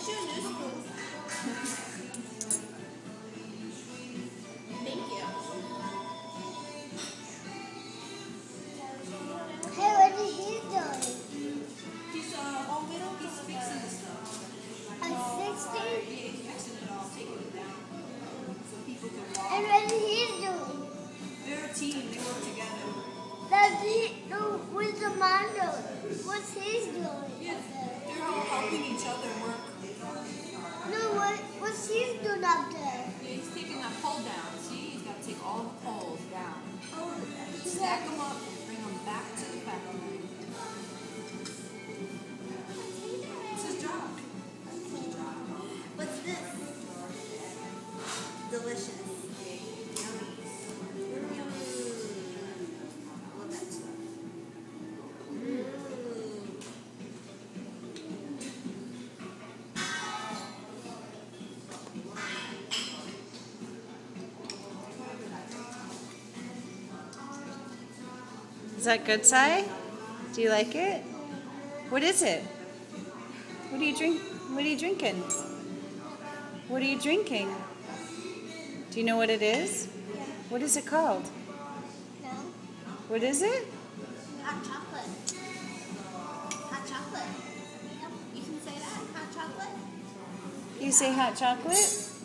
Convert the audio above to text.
Thank you. Hey, what is he doing? He's middle. I'm And what is he doing? They're a team, they together. He, no, the man What's he doing? Yeah. Poles down. Stack them up Is that good, Sai? Do you like it? What is it? What are you drink? What are you drinking? What are you drinking? Do you know what it is? Yeah. What is it called? No. What is it? Hot chocolate. Hot chocolate. Yep. You can say that. Hot chocolate. You say hot chocolate?